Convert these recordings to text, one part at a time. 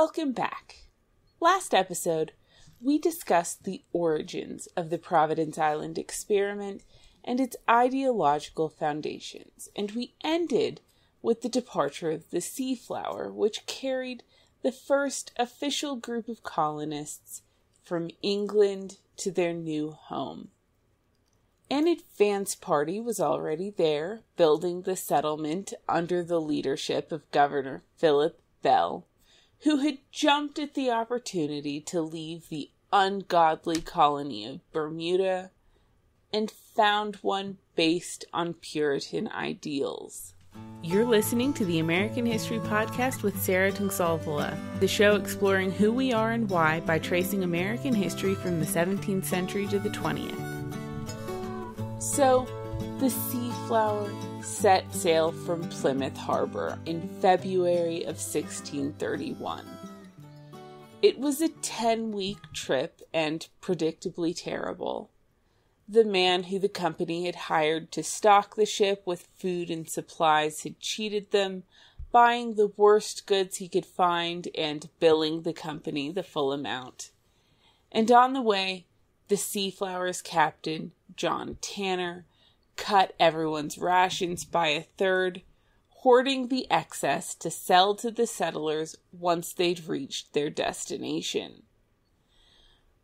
Welcome back. Last episode, we discussed the origins of the Providence Island experiment and its ideological foundations, and we ended with the departure of the Seaflower, which carried the first official group of colonists from England to their new home. An advance party was already there, building the settlement under the leadership of Governor Philip Bell, who had jumped at the opportunity to leave the ungodly colony of Bermuda and found one based on Puritan ideals. You're listening to the American History Podcast with Sarah Tungsalvola, the show exploring who we are and why by tracing American history from the 17th century to the 20th. So, the Seaflower set sail from Plymouth Harbor in February of 1631. It was a 10 week trip and predictably terrible. The man who the company had hired to stock the ship with food and supplies had cheated them, buying the worst goods he could find and billing the company the full amount. And on the way, the Seaflower's captain, John Tanner, cut everyone's rations by a third, hoarding the excess to sell to the settlers once they'd reached their destination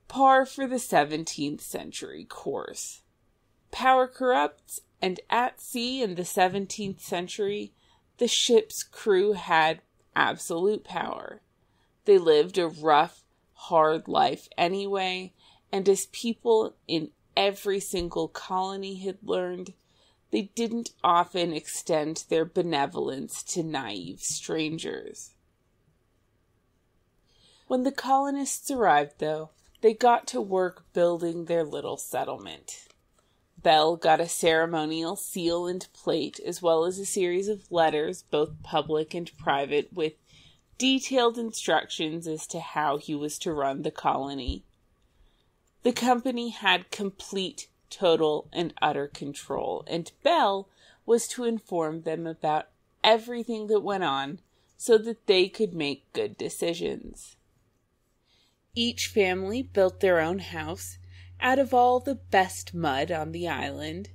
par for the 17th century course. Power corrupts, and at sea in the 17th century, the ship's crew had absolute power. They lived a rough, hard life anyway, and as people in every single colony had learned, they didn't often extend their benevolence to naive strangers. When the colonists arrived, though, they got to work building their little settlement. Bell got a ceremonial seal and plate, as well as a series of letters, both public and private, with detailed instructions as to how he was to run the colony. The company had complete, total, and utter control, and Bell was to inform them about everything that went on so that they could make good decisions. Each family built their own house out of all the best mud on the island,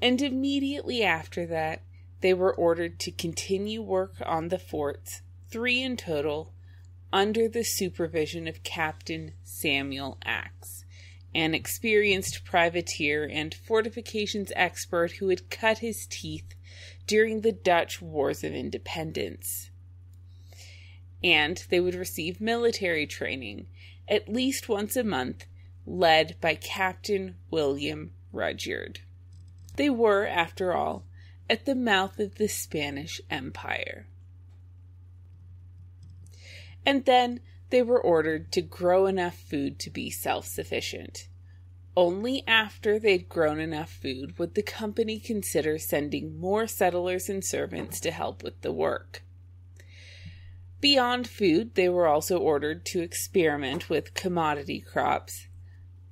and immediately after that, they were ordered to continue work on the forts, three in total, under the supervision of Captain Samuel Axe, an experienced privateer and fortifications expert who had cut his teeth during the Dutch Wars of Independence. And they would receive military training at least once a month, led by Captain William Rudyard. They were, after all, at the mouth of the Spanish Empire. And then they were ordered to grow enough food to be self sufficient. Only after they'd grown enough food would the company consider sending more settlers and servants to help with the work. Beyond food, they were also ordered to experiment with commodity crops.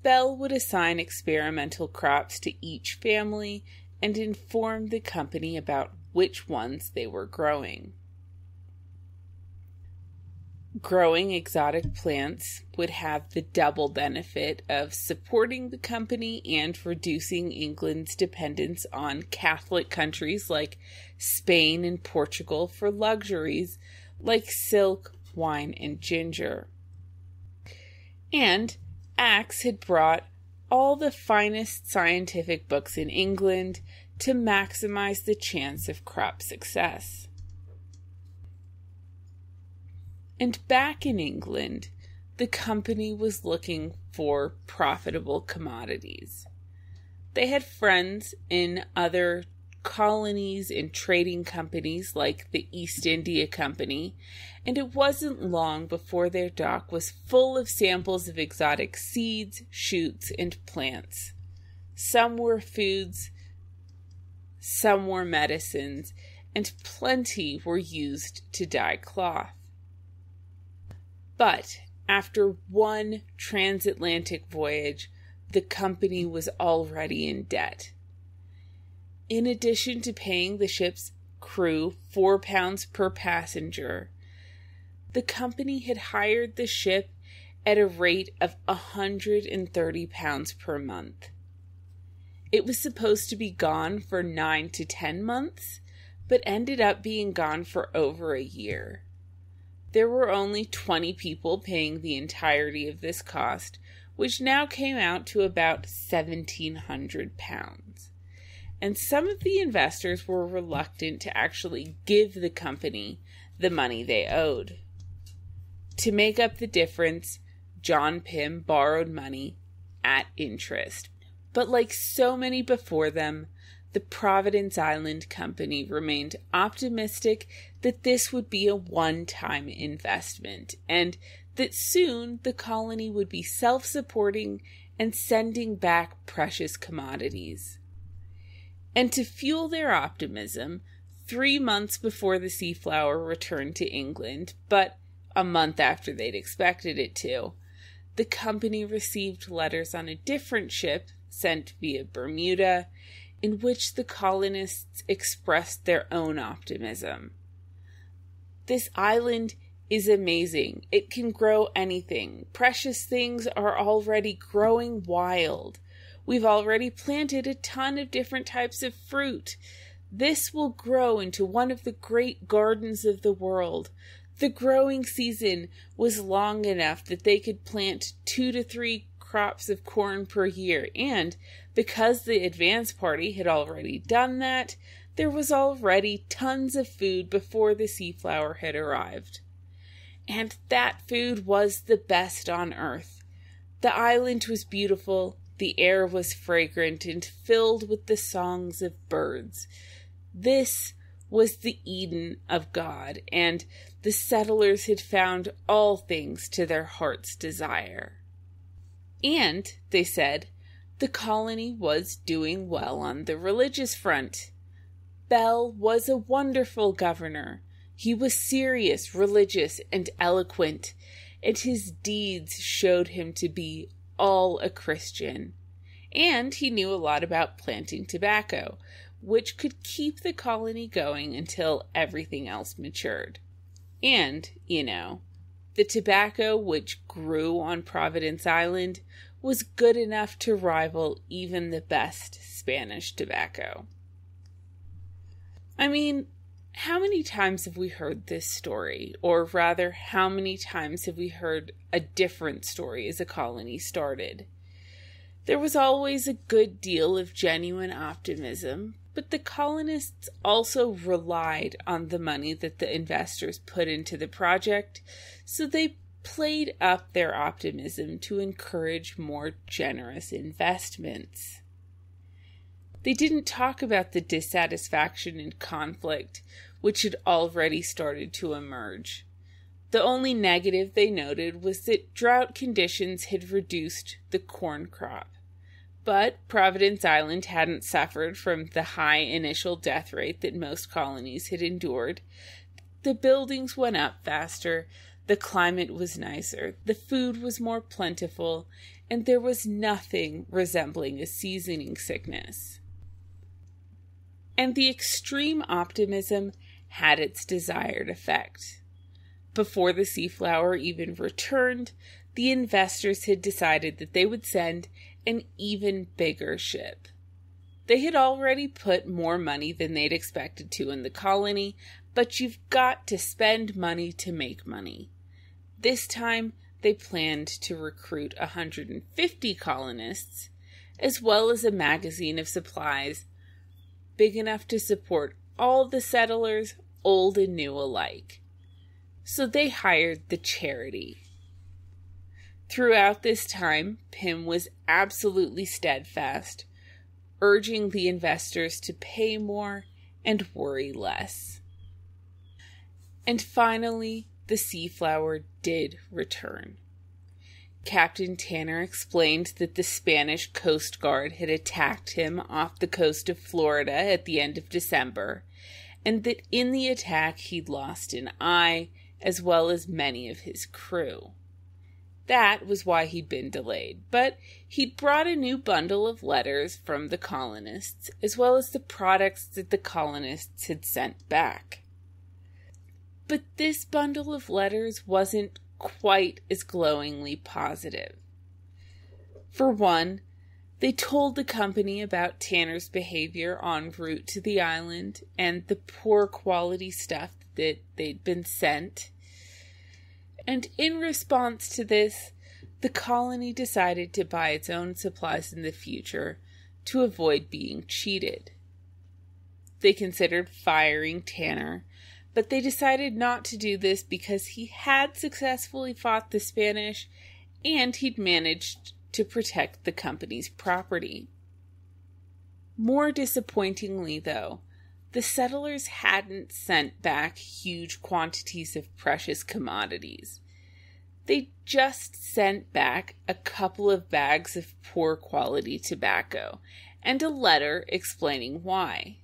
Bell would assign experimental crops to each family and inform the company about which ones they were growing. Growing exotic plants would have the double benefit of supporting the company and reducing England's dependence on Catholic countries like Spain and Portugal for luxuries like silk, wine, and ginger. And Axe had brought all the finest scientific books in England to maximize the chance of crop success. And back in England, the company was looking for profitable commodities. They had friends in other colonies and trading companies like the East India Company, and it wasn't long before their dock was full of samples of exotic seeds, shoots, and plants. Some were foods, some were medicines, and plenty were used to dye cloth. But after one transatlantic voyage, the company was already in debt in addition to paying the ship's crew four pounds per passenger, the company had hired the ship at a rate of a 130 pounds per month. It was supposed to be gone for nine to ten months, but ended up being gone for over a year. There were only 20 people paying the entirety of this cost, which now came out to about 1700 pounds. And some of the investors were reluctant to actually give the company the money they owed. To make up the difference, John Pym borrowed money at interest. But like so many before them, the Providence Island Company remained optimistic that this would be a one time investment and that soon the colony would be self supporting and sending back precious commodities. And to fuel their optimism, three months before the Seaflower returned to England, but a month after they'd expected it to, the company received letters on a different ship sent via Bermuda in which the colonists expressed their own optimism. This island is amazing. It can grow anything. Precious things are already growing wild. We've already planted a ton of different types of fruit. This will grow into one of the great gardens of the world. The growing season was long enough that they could plant two to three crops of corn per year, and because the advance party had already done that, there was already tons of food before the Seaflower had arrived. And that food was the best on earth. The island was beautiful, the air was fragrant and filled with the songs of birds. This was the Eden of God, and the settlers had found all things to their heart's desire. And, they said, the colony was doing well on the religious front. Bell was a wonderful governor. He was serious, religious, and eloquent, and his deeds showed him to be all a Christian. And he knew a lot about planting tobacco, which could keep the colony going until everything else matured. And, you know, the tobacco which grew on Providence Island was good enough to rival even the best Spanish tobacco. I mean, how many times have we heard this story? Or rather, how many times have we heard a different story as a colony started? There was always a good deal of genuine optimism, but the colonists also relied on the money that the investors put into the project, so they played up their optimism to encourage more generous investments. They didn't talk about the dissatisfaction and conflict which had already started to emerge. The only negative they noted was that drought conditions had reduced the corn crop. But Providence Island hadn't suffered from the high initial death rate that most colonies had endured. The buildings went up faster, the climate was nicer, the food was more plentiful, and there was nothing resembling a seasoning sickness. And the extreme optimism had its desired effect. Before the Seaflower even returned, the investors had decided that they would send an even bigger ship. They had already put more money than they'd expected to in the colony, but you've got to spend money to make money. This time, they planned to recruit 150 colonists, as well as a magazine of supplies big enough to support all the settlers, old and new alike. So they hired the charity. Throughout this time, Pym was absolutely steadfast, urging the investors to pay more and worry less. And finally, the Seaflower did return. Captain Tanner explained that the Spanish Coast Guard had attacked him off the coast of Florida at the end of December, and that in the attack he'd lost an eye as well as many of his crew. That was why he'd been delayed, but he'd brought a new bundle of letters from the colonists, as well as the products that the colonists had sent back. But this bundle of letters wasn't quite as glowingly positive. For one, they told the company about Tanner's behavior en route to the island and the poor quality stuff that they'd been sent. And in response to this, the colony decided to buy its own supplies in the future to avoid being cheated. They considered firing Tanner, but they decided not to do this because he had successfully fought the Spanish and he'd managed to protect the company's property. More disappointingly, though, the settlers hadn't sent back huge quantities of precious commodities. They just sent back a couple of bags of poor quality tobacco and a letter explaining why.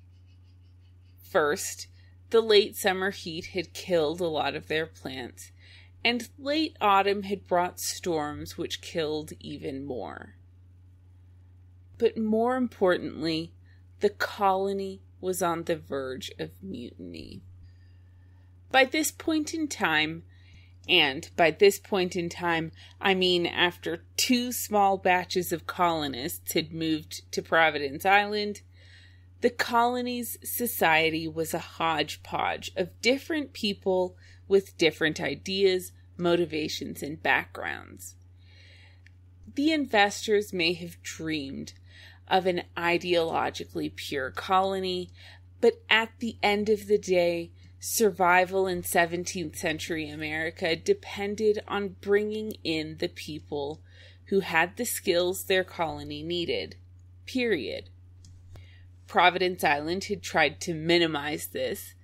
First, the late summer heat had killed a lot of their plants, and late autumn had brought storms which killed even more. But more importantly, the colony was on the verge of mutiny. By this point in time, and by this point in time, I mean after two small batches of colonists had moved to Providence Island, the colony's society was a hodgepodge of different people with different ideas, motivations, and backgrounds. The investors may have dreamed of an ideologically pure colony, but at the end of the day, survival in 17th century America depended on bringing in the people who had the skills their colony needed. Period. Providence Island had tried to minimize this,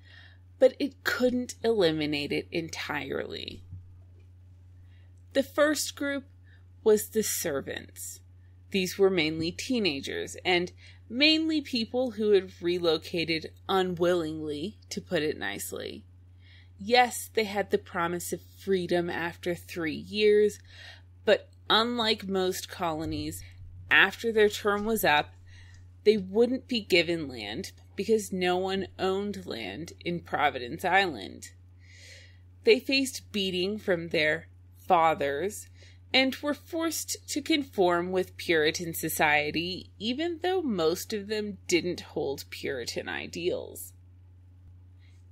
but it couldn't eliminate it entirely. The first group was the servants. These were mainly teenagers and mainly people who had relocated unwillingly, to put it nicely. Yes, they had the promise of freedom after three years, but unlike most colonies, after their term was up, they wouldn't be given land because no one owned land in Providence Island. They faced beating from their fathers and were forced to conform with Puritan society, even though most of them didn't hold Puritan ideals.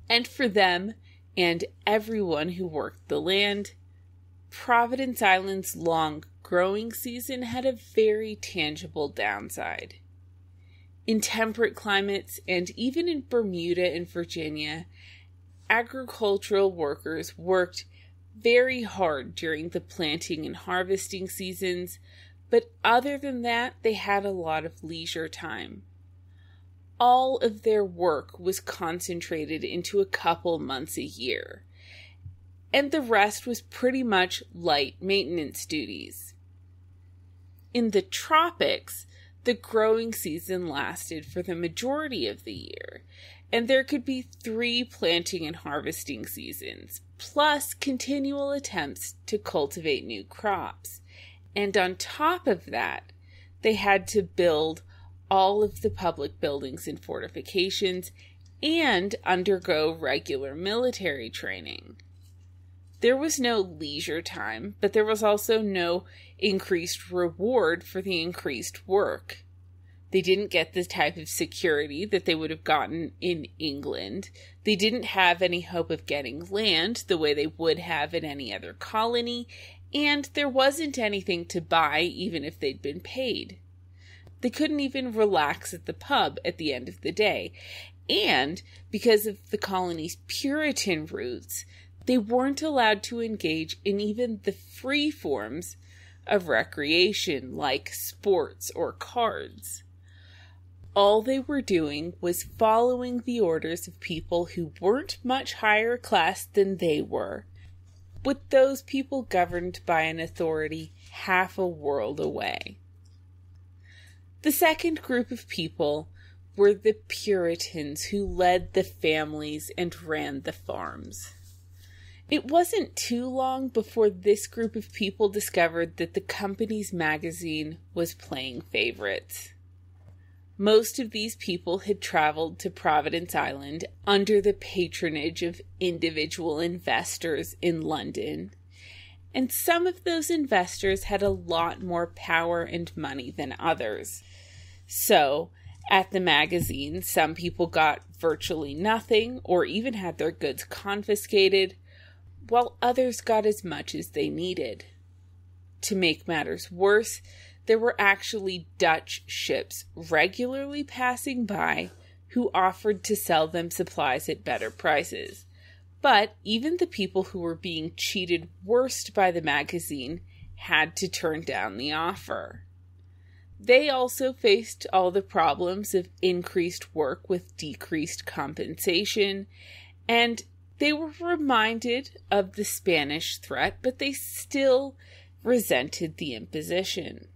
And for them, and everyone who worked the land, Providence Island's long growing season had a very tangible downside. In temperate climates, and even in Bermuda and Virginia, agricultural workers worked very hard during the planting and harvesting seasons, but other than that, they had a lot of leisure time. All of their work was concentrated into a couple months a year, and the rest was pretty much light maintenance duties. In the tropics, the growing season lasted for the majority of the year, and there could be three planting and harvesting seasons, plus continual attempts to cultivate new crops. And on top of that, they had to build all of the public buildings and fortifications and undergo regular military training. There was no leisure time, but there was also no increased reward for the increased work. They didn't get the type of security that they would have gotten in England. They didn't have any hope of getting land the way they would have in any other colony, and there wasn't anything to buy even if they'd been paid. They couldn't even relax at the pub at the end of the day. And because of the colony's Puritan roots, they weren't allowed to engage in even the free forms of recreation like sports or cards all they were doing was following the orders of people who weren't much higher class than they were, with those people governed by an authority half a world away. The second group of people were the Puritans who led the families and ran the farms. It wasn't too long before this group of people discovered that the company's magazine was playing favorites. Most of these people had traveled to Providence Island under the patronage of individual investors in London. And some of those investors had a lot more power and money than others. So, at the magazine, some people got virtually nothing or even had their goods confiscated, while others got as much as they needed. To make matters worse, there were actually Dutch ships regularly passing by who offered to sell them supplies at better prices. But even the people who were being cheated worst by the magazine had to turn down the offer. They also faced all the problems of increased work with decreased compensation, and they were reminded of the Spanish threat, but they still resented the imposition.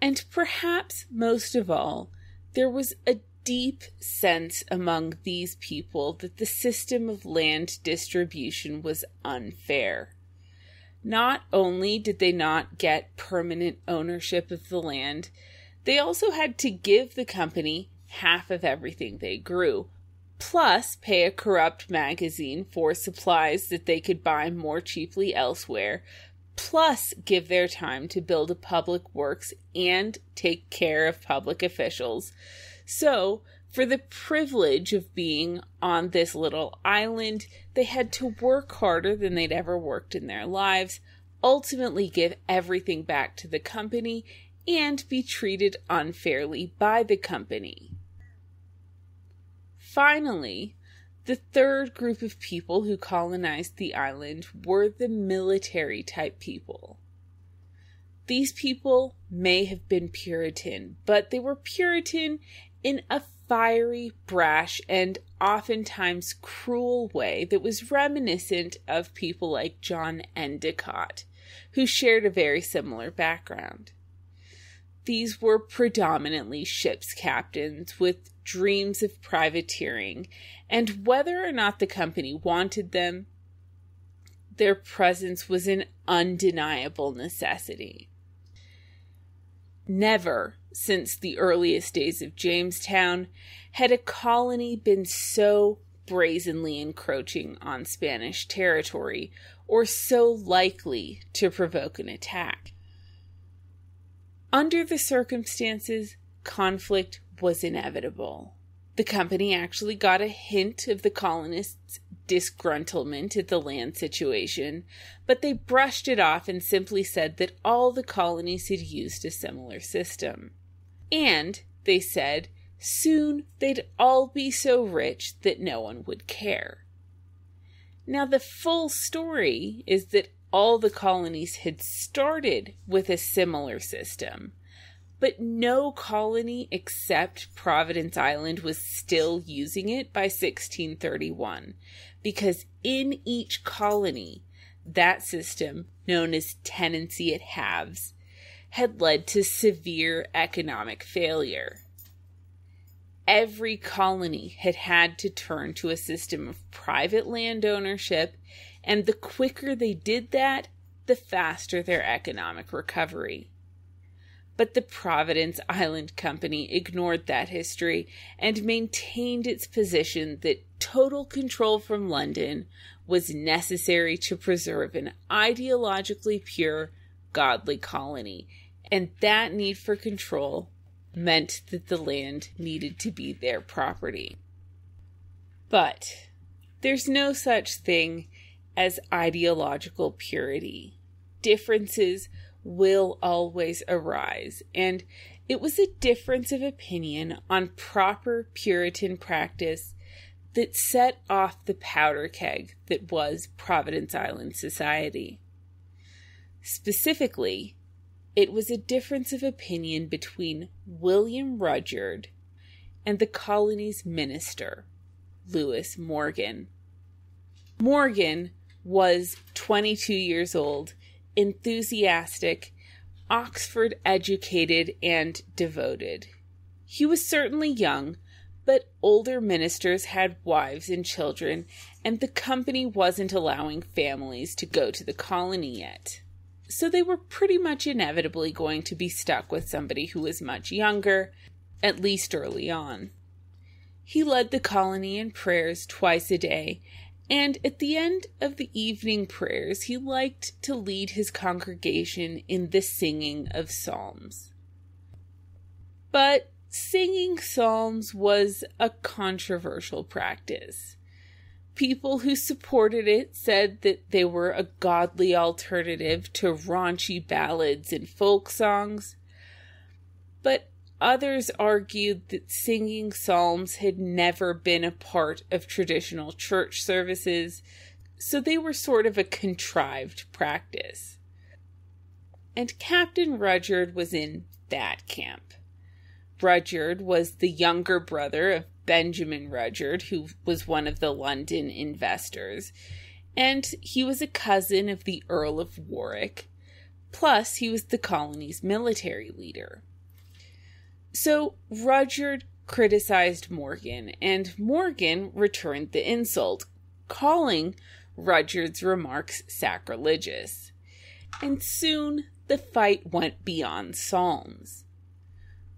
And perhaps most of all, there was a deep sense among these people that the system of land distribution was unfair. Not only did they not get permanent ownership of the land, they also had to give the company half of everything they grew, plus pay a corrupt magazine for supplies that they could buy more cheaply elsewhere, plus give their time to build a public works and take care of public officials. So, for the privilege of being on this little island, they had to work harder than they'd ever worked in their lives, ultimately give everything back to the company, and be treated unfairly by the company. Finally, the third group of people who colonized the island were the military type people. These people may have been Puritan, but they were Puritan in a fiery, brash, and oftentimes cruel way that was reminiscent of people like John Endicott, who shared a very similar background. These were predominantly ship's captains with dreams of privateering, and whether or not the company wanted them, their presence was an undeniable necessity. Never since the earliest days of Jamestown had a colony been so brazenly encroaching on Spanish territory or so likely to provoke an attack. Under the circumstances, conflict was inevitable. The company actually got a hint of the colonists' disgruntlement at the land situation, but they brushed it off and simply said that all the colonies had used a similar system. And, they said, soon they'd all be so rich that no one would care. Now, the full story is that all the colonies had started with a similar system, but no colony except Providence Island was still using it by 1631 because in each colony, that system, known as tenancy at halves, had led to severe economic failure. Every colony had had to turn to a system of private land ownership and the quicker they did that, the faster their economic recovery. But the Providence Island Company ignored that history and maintained its position that total control from London was necessary to preserve an ideologically pure, godly colony, and that need for control meant that the land needed to be their property. But there's no such thing as ideological purity. Differences will always arise, and it was a difference of opinion on proper Puritan practice that set off the powder keg that was Providence Island society. Specifically, it was a difference of opinion between William Rudyard and the colony's minister, Lewis Morgan. Morgan was 22 years old, enthusiastic, Oxford educated, and devoted. He was certainly young, but older ministers had wives and children, and the company wasn't allowing families to go to the colony yet. so they were pretty much inevitably going to be stuck with somebody who was much younger, at least early on. He led the colony in prayers twice a day, and at the end of the evening prayers, he liked to lead his congregation in the singing of psalms. But singing psalms was a controversial practice. People who supported it said that they were a godly alternative to raunchy ballads and folk songs. But Others argued that singing psalms had never been a part of traditional church services, so they were sort of a contrived practice. And Captain Rudyard was in that camp. Rudyard was the younger brother of Benjamin Rudyard, who was one of the London investors, and he was a cousin of the Earl of Warwick. Plus, he was the colony's military leader. So Rudyard criticized Morgan, and Morgan returned the insult, calling Rudyard's remarks sacrilegious. And soon the fight went beyond psalms.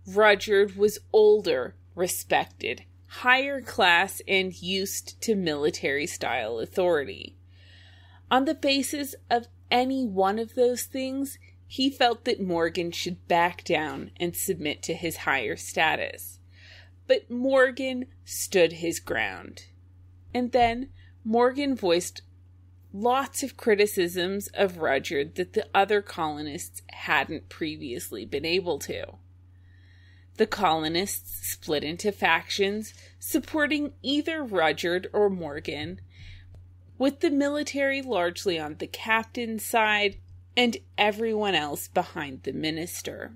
Rudyard was older, respected, higher class, and used to military style authority. On the basis of any one of those things, he felt that Morgan should back down and submit to his higher status. But Morgan stood his ground. And then Morgan voiced lots of criticisms of Rudyard that the other colonists hadn't previously been able to. The colonists split into factions supporting either Rudyard or Morgan, with the military largely on the captain's side and everyone else behind the minister.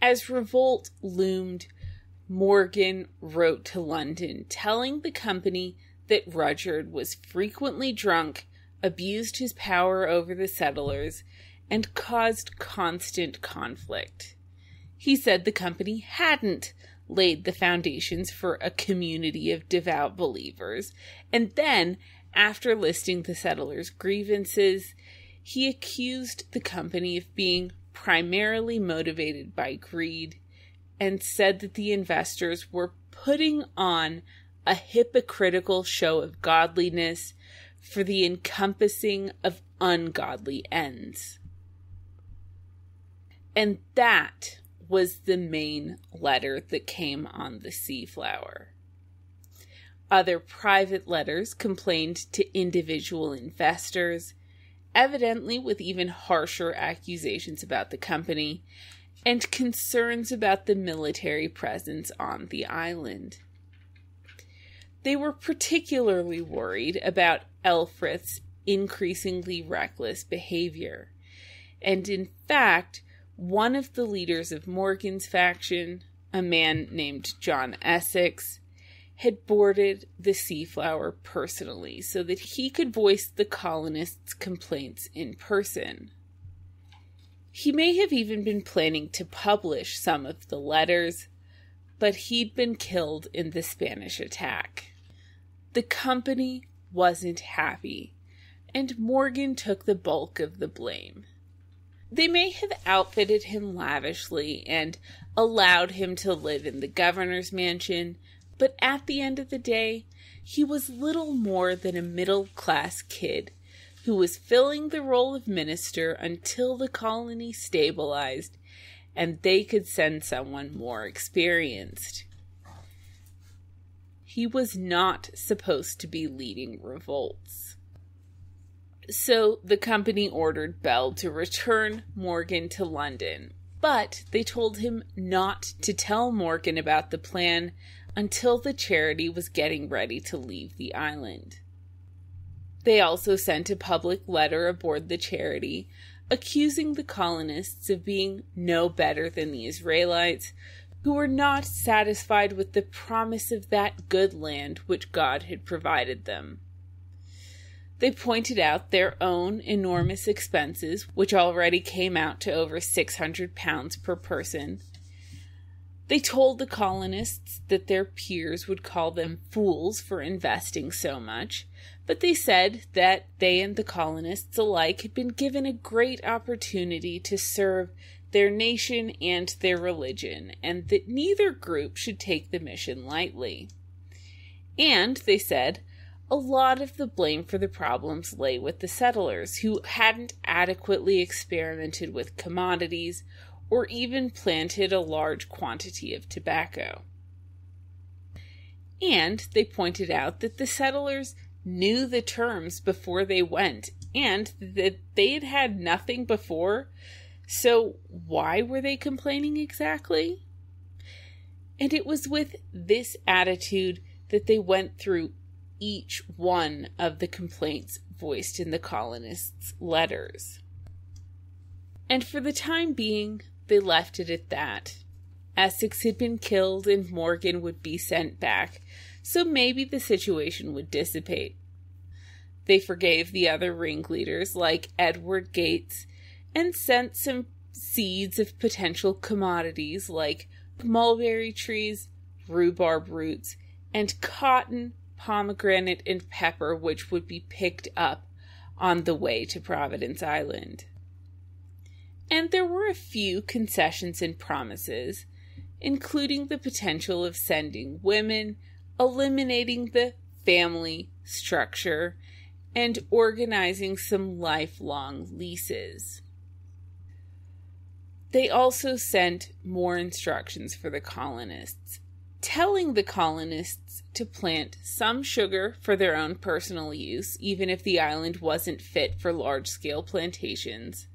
As revolt loomed, Morgan wrote to London telling the company that Rudyard was frequently drunk, abused his power over the settlers, and caused constant conflict. He said the company hadn't laid the foundations for a community of devout believers, and then after listing the settlers' grievances, he accused the company of being primarily motivated by greed and said that the investors were putting on a hypocritical show of godliness for the encompassing of ungodly ends. And that was the main letter that came on the Seaflower. Other private letters complained to individual investors, evidently with even harsher accusations about the company, and concerns about the military presence on the island. They were particularly worried about Elfrith's increasingly reckless behavior. And in fact, one of the leaders of Morgan's faction, a man named John Essex, had boarded the Seaflower personally so that he could voice the colonists' complaints in person. He may have even been planning to publish some of the letters, but he'd been killed in the Spanish attack. The company wasn't happy, and Morgan took the bulk of the blame. They may have outfitted him lavishly and allowed him to live in the governor's mansion, but at the end of the day, he was little more than a middle class kid who was filling the role of minister until the colony stabilized and they could send someone more experienced. He was not supposed to be leading revolts. So the company ordered Bell to return Morgan to London, but they told him not to tell Morgan about the plan until the charity was getting ready to leave the island. They also sent a public letter aboard the charity accusing the colonists of being no better than the Israelites, who were not satisfied with the promise of that good land which God had provided them. They pointed out their own enormous expenses, which already came out to over 600 pounds per person, They told the colonists that their peers would call them fools for investing so much, but they said that they and the colonists alike had been given a great opportunity to serve their nation and their religion, and that neither group should take the mission lightly. And, they said, a lot of the blame for the problems lay with the settlers, who hadn't adequately experimented with commodities or even planted a large quantity of tobacco. And they pointed out that the settlers knew the terms before they went and that they had had nothing before. So, why were they complaining exactly? And it was with this attitude that they went through each one of the complaints voiced in the colonists' letters. And for the time being, they left it at that. Essex had been killed and Morgan would be sent back, so maybe the situation would dissipate. They forgave the other ringleaders, like Edward Gates, and sent some seeds of potential commodities like mulberry trees, rhubarb roots, and cotton, pomegranate, and pepper, which would be picked up on the way to Providence Island and there were a few concessions and promises, including the potential of sending women, eliminating the family structure, and organizing some lifelong leases. They also sent more instructions for the colonists, telling the colonists to plant some sugar for their own personal use, even if the island wasn't fit for large scale plantations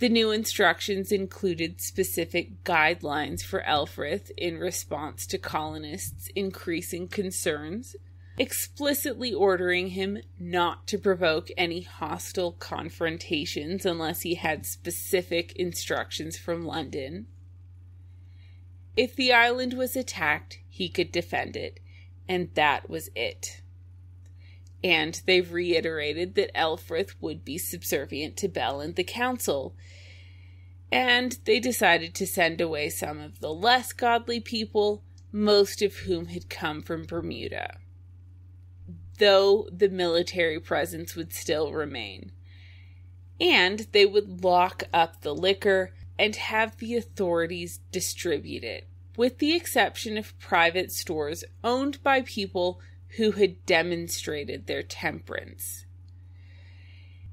the new instructions included specific guidelines for Elfrith in response to colonists' increasing concerns, explicitly ordering him not to provoke any hostile confrontations unless he had specific instructions from London. If the island was attacked, he could defend it, and that was it. And they've reiterated that Elfrith would be subservient to Bell and the Council, and they decided to send away some of the less godly people, most of whom had come from Bermuda. Though the military presence would still remain. And they would lock up the liquor and have the authorities distribute it, with the exception of private stores owned by people who had demonstrated their temperance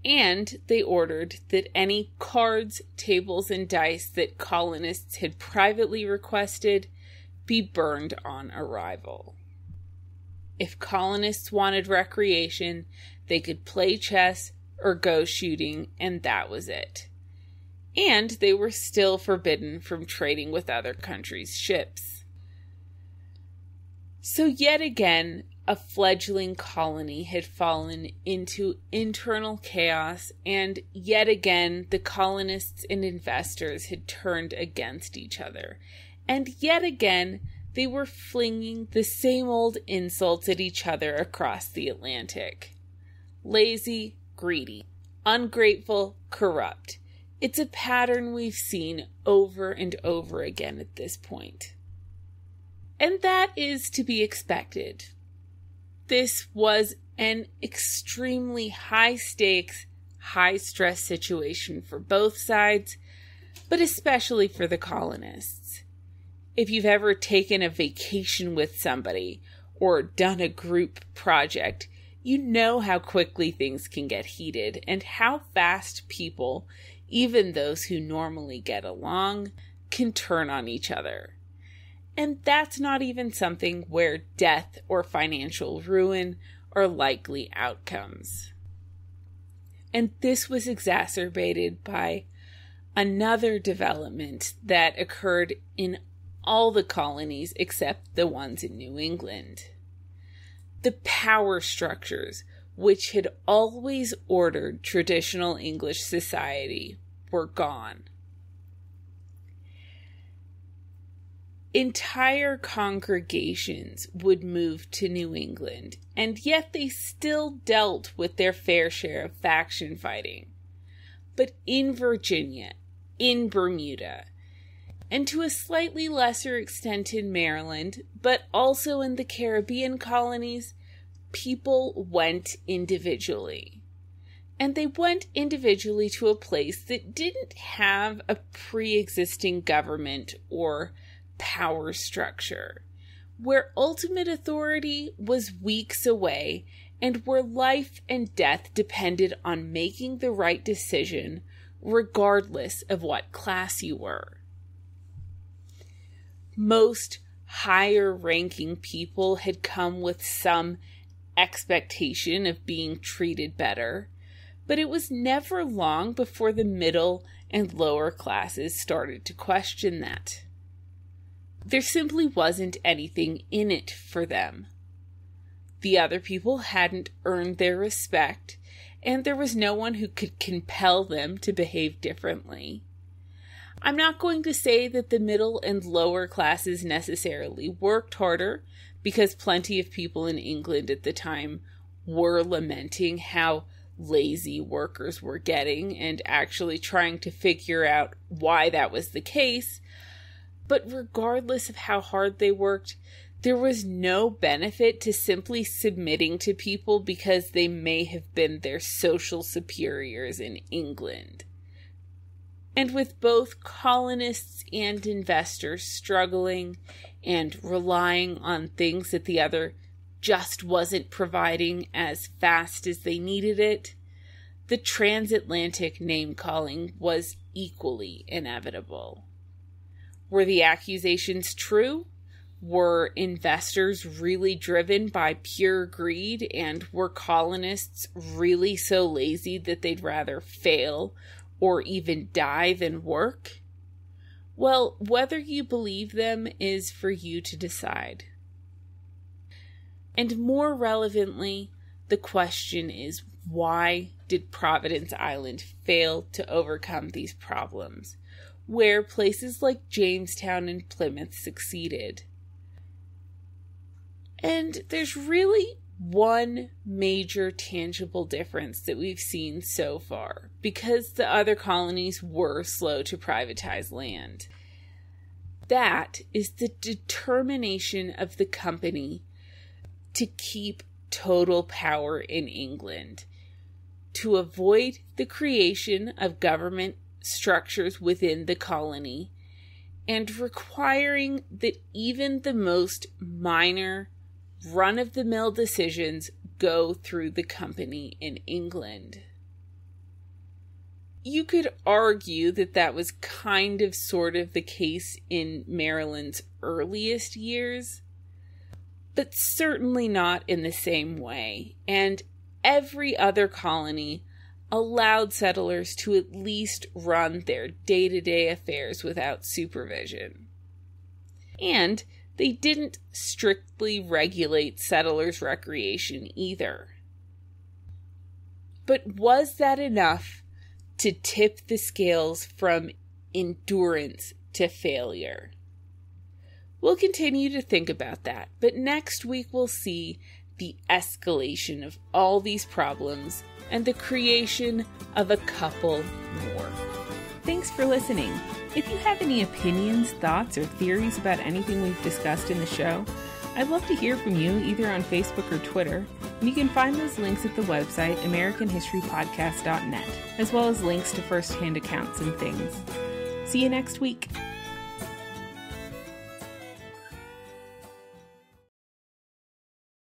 and they ordered that any cards, tables, and dice that colonists had privately requested be burned on arrival. If colonists wanted recreation, they could play chess or go shooting, and that was it. And they were still forbidden from trading with other countries' ships. So, yet again, a fledgling colony had fallen into internal chaos, and yet again the colonists and investors had turned against each other. And yet again they were flinging the same old insults at each other across the Atlantic lazy, greedy, ungrateful, corrupt. It's a pattern we've seen over and over again at this point. And that is to be expected this was an extremely high stakes, high stress situation for both sides, but especially for the colonists. If you've ever taken a vacation with somebody or done a group project, you know how quickly things can get heated and how fast people, even those who normally get along, can turn on each other. And that's not even something where death or financial ruin are likely outcomes. And this was exacerbated by another development that occurred in all the colonies except the ones in New England. The power structures, which had always ordered traditional English society, were gone. Entire congregations would move to New England, and yet they still dealt with their fair share of faction fighting. But in Virginia, in Bermuda, and to a slightly lesser extent in Maryland, but also in the Caribbean colonies, people went individually. And they went individually to a place that didn't have a pre existing government or power structure, where ultimate authority was weeks away and where life and death depended on making the right decision regardless of what class you were. Most higher ranking people had come with some expectation of being treated better, but it was never long before the middle and lower classes started to question that. There simply wasn't anything in it for them. The other people hadn't earned their respect, and there was no one who could compel them to behave differently. I'm not going to say that the middle and lower classes necessarily worked harder, because plenty of people in England at the time were lamenting how lazy workers were getting and actually trying to figure out why that was the case. But regardless of how hard they worked, there was no benefit to simply submitting to people because they may have been their social superiors in England. And with both colonists and investors struggling and relying on things that the other just wasn't providing as fast as they needed it, the transatlantic name calling was equally inevitable. Were the accusations true? Were investors really driven by pure greed? And were colonists really so lazy that they'd rather fail or even die than work? Well, whether you believe them is for you to decide. And more relevantly, the question is why did Providence Island fail to overcome these problems, where places like Jamestown and Plymouth succeeded? And there's really one major tangible difference that we've seen so far because the other colonies were slow to privatize land. That is the determination of the company to keep total power in England, to avoid the creation of government structures within the colony, and requiring that even the most minor run of the mill decisions go through the company in England. You could argue that that was kind of sort of the case in Maryland's earliest years, but certainly not in the same way. And every other colony allowed settlers to at least run their day to day affairs without supervision. And they didn't strictly regulate settlers' recreation either. But was that enough to tip the scales from endurance to failure? We'll continue to think about that, but next week we'll see the escalation of all these problems and the creation of a couple more. Thanks for listening. If you have any opinions, thoughts, or theories about anything we've discussed in the show, I'd love to hear from you either on Facebook or Twitter, and you can find those links at the website AmericanHistoryPodcast.net, as well as links to firsthand accounts and things. See you next week.